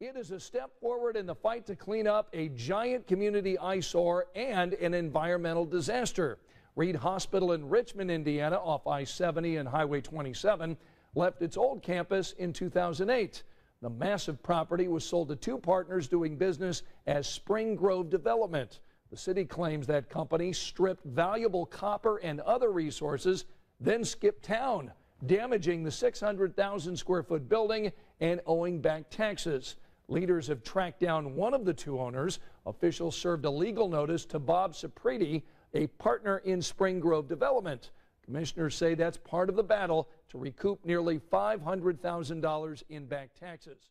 It is a step forward in the fight to clean up a giant community eyesore and an environmental disaster. Reid Hospital in Richmond, Indiana, off I 70 and Highway 27, left its old campus in 2008. The massive property was sold to two partners doing business as Spring Grove Development. The city claims that company stripped valuable copper and other resources, then skipped town, damaging the 600,000 square foot building and owing back taxes. Leaders have tracked down one of the two owners. Officials served a legal notice to Bob Cipriedi, a partner in Spring Grove Development. Commissioners say that's part of the battle to recoup nearly $500,000 in back taxes.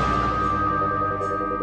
Gracias.